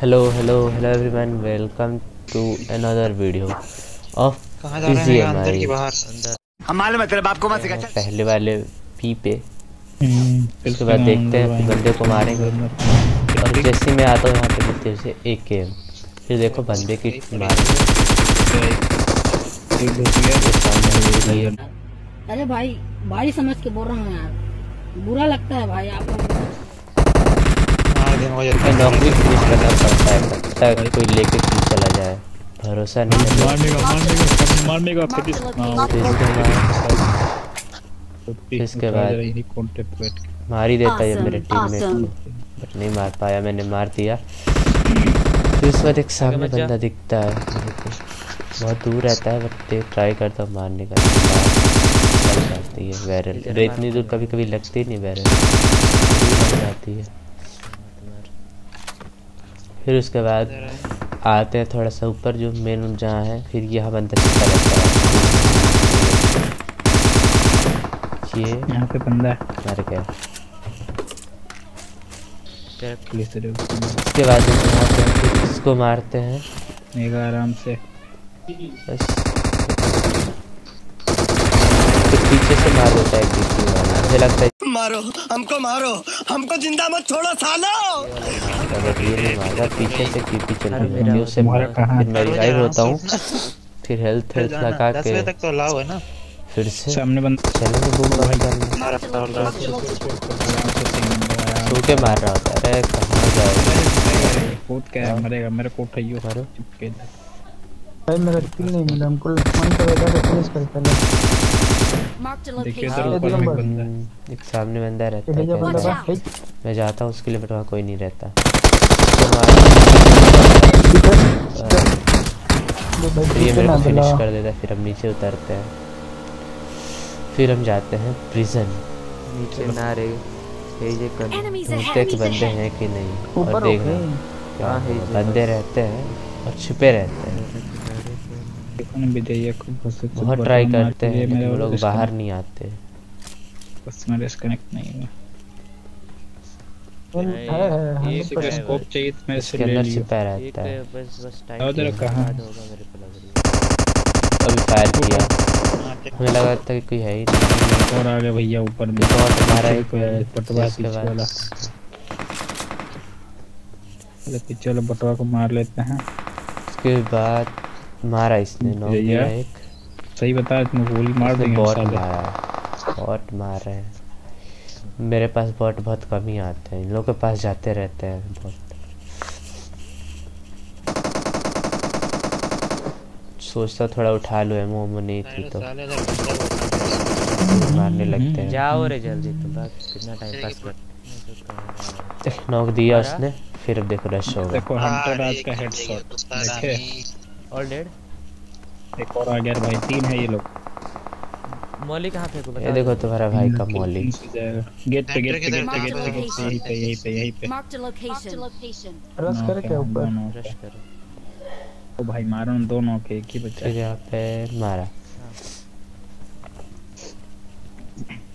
Hello hello hello everyone welcome to another video of कहाँ जा रहे अंदर की बाहर हम मालूम है तेरे बाप को मत सिखा पहले वाले पी पे। हम्म, उसके बाद देखते हैं फिर बंदे को मारेंगे। और जैसे मैं आता हूँ यहाँ पे मिलते उसे एक गेम फिर देखो बंदे की अरे भाई भाई समझ के बोल रहा हूँ यार। बुरा लगता है भाई आप लोग मार हो जाता मैं नौकरी फिनिश करना पड़ता है। तब तक कोई लेके चला जाए। भरोसा नहीं है। मारने का मारने का मारने का फिर हाँ, इसके बाद फिर इसके बाद- कांटेक्ट बैठ मार ही देता है मेरे टीममेट awesome. को बट नहीं मार पाया मैंने मार दिया। फिर उसके बाद एक सामने बंदा दिखता है। बहुत दूर रहता है बट देख ट्राई करता हूँ मारने का। है बैरल इतनी दूर कभी कभी लगती नहीं लग जाती है। फिर उसके बाद आते हैं थोड़ा सा ऊपर जो मेन रूम जहाँ है फिर यहाँ बंदा छिपा रहता है। ये यहाँ पे बंदा है। मर गया। उसके बाद यहाँ पे फिर इसको मारते हैं। एक आराम से। बस। पीछे से मार देता है मुझे लगता है मारो हमको मारो। हमको ज़िंदा मत छोड़ो सालो। मारा पीछे से चल रही है। उससे फिर मैं रिवाइव होता हूँ। फिर हेल्थ हेल्थ लगा के बजे तक तो अलाउ है ना? फिर से सामने बंदा चलेंगे बूम भाई था से के मार रहा होता है। अरे कहाँ जाओगे? से। कूद के मरेगा मेरे को उठाइयो मारो। चिपके भाई मेरा किल नहीं मिला। हमको मन करेगा तो कर पहले। देखिए ऊपर में एक बंदा है। एक सामने बंदा रहता है हेट मैं जाता हूँ उसके लिए बट वहाँ कोई नहीं रहता। ये मेरे को फिनिश कर देता है फिर हम नीचे उतरते हैं। फिर हम जाते हैं प्रिजन नीचे ना रे ढूंढते ahead. कि बंदे हैं कि नहीं। और ऊपर देखना क्या बंदे रहते हैं और छुपे रहते हैं देखो ना विजय को बस से बहुत ट्राई करते हैं मेरे लेकिन वो लोग बाहर नहीं आते। बस मेरा डिस्कनेक्ट नहीं हुआ। है है है को स्कोप चाहिए तो मेरे से ले लियो। छिपा रहता है। और जरा कहाँ? है? अभी फायर किया। हमें लगा था कि कोई है ही नहीं। और आगे भैया ऊपर में। और तुम्हारा एक पटवा पीछे चलो बटवा को मार लेते हैं। उसके बाद मारा इसने नौ भैया। किया एक। सही बता इसमें गोली मार देंगे बॉट मारा बॉट मार रहे हैं। मेरे पास बॉट बहुत कम ही आते हैं इन लोगों के पास जाते रहते हैं बहुत सोचता थोड़ा उठा लो एमो एमो नहीं थी तो। बैठा मारने लगते हैं। जाओ रे जल्दी तुम बात कितना टाइम पास कर नॉक दिया उसने फिर देखो रश होगा। देखो हंटर आज का हेडशॉट देखे और डेड एक और आ गया रे भाई तीन है ये लोग। मौली कहाँ फेंको ये बता देखो तुम्हारा भाई का मौली। गेट पे गेट पे गेट पे गेट पे गेट पे यहीं पे यहीं पे यहीं पे। Marked a location. Rush now करे क्या ऊपर? रश करो। ओ भाई मारो ना दोनों के एक ही बच्चा फिर यहाँ पे मारा।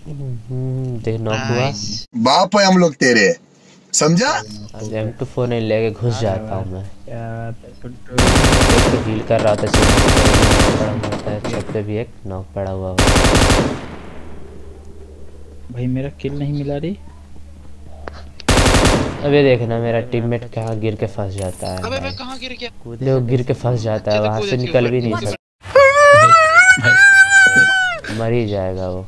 हम्म, देख नॉक हुआ। बाप है हम लोग तेरे। समझा? एम टू फोर नहीं लेके घुस जाता हूँ मैं। है टुट्टू। एक तो हील कर रहा था छत पे है भी एक नॉक पड़ा हुआ होगा भाई मेरा किल नहीं मिला रही अब ये देखना मेरा टीममेट कहाँ गिर के फंस जाता है अबे मैं। कहाँ गिर गया? देखो गिर के फंस जाता है वहाँ से निकल भी नहीं सकता। मर ही जाएगा वो।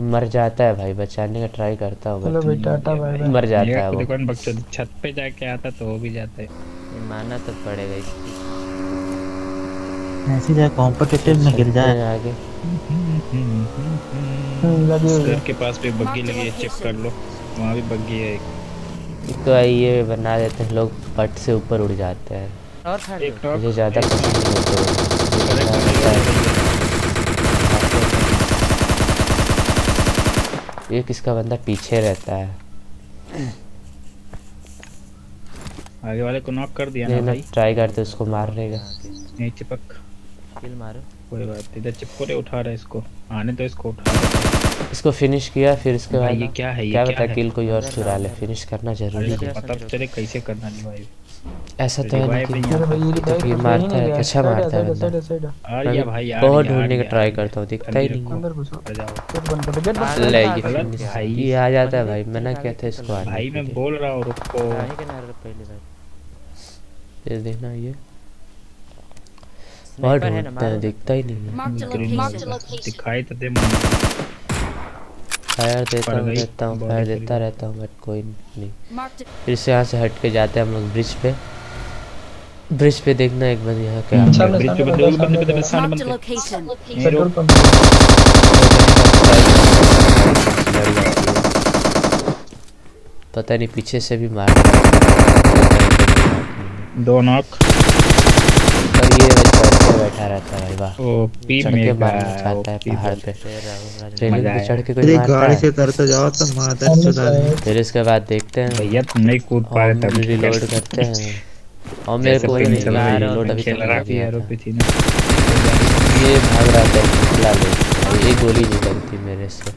मर जाता है भाई बचाने का ट्राई करता होगा चलो भाई टाटा बाय बाय मर जाता है वो खुद कौन बक्सा छत पे जाके आता तो वो भी जाते ये मानना तो पड़ेगा इसकी ऐसी जगह कॉम्पिटिटिव में गिर जाए आगे घर के पास भी बग्गी लगी है चेक कर लो वहाँ भी बग्गी है एक तो ये बना देते हैं लोग पट से ऊपर उड़ जाते हैं और मुझे ज़्यादा पसंद नहीं होते ये है। एक इसका बंदा पीछे रहता है? आगे वाले को नॉक कर दिया ना भाई। ट्राई करते उसको मारने का नहीं चिपक। किल मारो। कोई बात नहीं इधर चिपको रे उठा रहा है इसको। आने तो इसको उठा इसको फिनिश किया फिर इसके बाद ये क्या है ये क्या क्या बता है? किल कोई और चुरा ले फिनिश करना ज़रूरी है। पता तो चले कैसे करना रिवाइव ऐसा तो है नहीं कि नहीं भाई तो भाई मारता है अच्छा मारता है बंदा। मैं गया भाई आ बहुत ढूँढने का ट्राई करता हूँ दिखता ही नहीं अंदर घुसो। ले ये भाई। ये आ जाता है भाई मना किया था इसको भाई मैं बोल रहा हूँ रुको। आने के नारे पहले भाई। ये देखना ये। बहुत है ढूंढते हैं दिखता ही नहीं है. दिखाई तो दे मुझे। फायर देता हूँ देता हूँ फायर देता रहता हूँ बट कोई नहीं। फिर से यहाँ से हट के जाते हैं हम लोग ब्रिज पे। ब्रिज पे देखना एक बार यहाँ क्या सामने, ब्रिज पे बंदे बंदा, बंदे बंदे सामने बंदे। पेट्रोल पंप पता नहीं पीछे से भी मार दो नॉक। पर ये बैठा रहता है भाई वाह चढ़ के में मारना चाहता है पहाड़ पे। रेलिंग पे चढ़ के कोई मारता गाड़ी है? से उतरते जाओ तो मादर चुदा दे फिर इसके बाद देखते हैं। भैया तुम नहीं कूद पा रहे तब रिलोड करते हैं। और मेरे को पिंग नहीं चल यार रही रिलोड अभी तक रहा किया यारो था। पे थी। ना। ये भाग रहा था निकला ले ये गोली नहीं लगती मेरे से।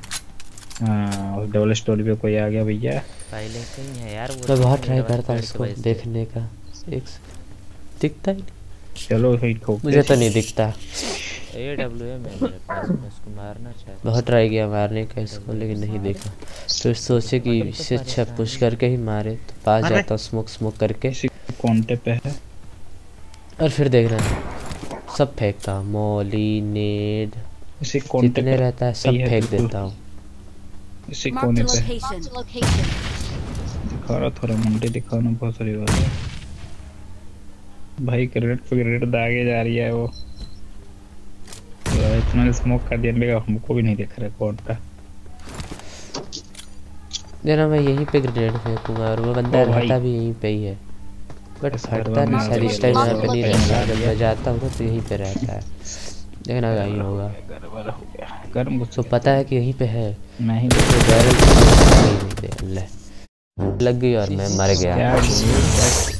हाँ डबल स्टोरी पे कोई आ गया भैया? पहले से ही है यार वो मैं बहुत ट्राई करता हूँ इसको देखने का। एक दिखता ही नहीं। चलो भाई ठोक मुझे तो नहीं दिखता। ए डब्ल्यू है मेरे पास मैं उसको मारना चाहता बहुत ट्राई किया मारने का इसको लेकिन नहीं देखा। फिर सोचे कि इससे अच्छा पुश करके ही मारे तो पास जाता स्मोक स्मोक करके। कॉन्टे पे है? और फिर देखना सब फेंकता हूँ। मौली नेड इसी कॉन्टे जितने पे रहता है सब फेंक देता हूँ। इसी कोने पे दिखा रहा थोड़ा मुंडे दिखाना बहुत सारी बात। है भाई क्रेडिट पे क्रेडिट दागे जा रही है वो तो इतना स्मोक कर दिया लेगा हमको भी नहीं दिख रहा कौन था देना मैं यहीं पे ग्रेनेड फेंकूँगा और वो बंदा रहता भी यहीं पे ही है बट फटता नहीं शायद इस टाइम यहाँ पे नहीं रहता जब मैं जाता हूँ तो यहीं पे रहता है देखना कहीं होगा हो गर्म तो पता है कि यहीं पे है मैं ही तो बैरल नहीं लग गई और मैं मर गया